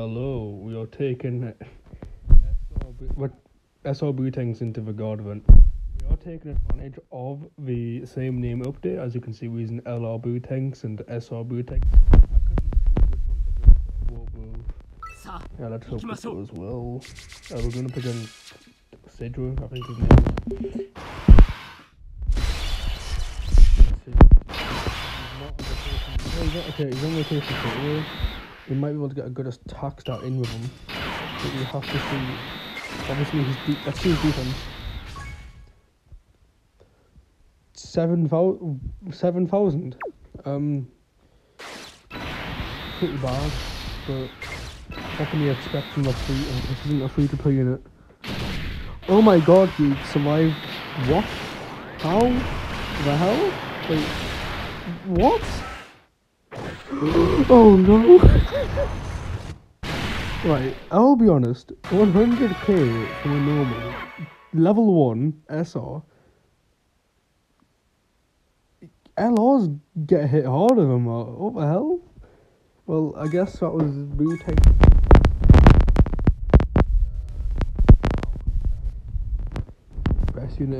hello, we are taking SRB, what SRB tanks into the god event. We are taking advantage of the same name update. As you can see, we're using LRB tanks and SRB tanks. I couldn't choose which one to bring, so we'll move. さあ Yeah, let's hope it goes well. Uh, we're gonna present Sidra, I think his name is. He's not on vacation. No, he's not, okay, he's on so we'll, might be able to get a good attack start in with him. But we have to see. Obviously, his deep. let's see his defense. Seven thousand. Seven thousand. Um. Pretty bad, but what can you expect from a free? Oh, this isn't a free to play unit. Oh my god, he survived. What? How? The hell? Wait. What? oh no. right, I'll be honest. 100k from a normal level one SR. LRs get hit harder than that. What the hell? Well, I guess that was me taking. Best unit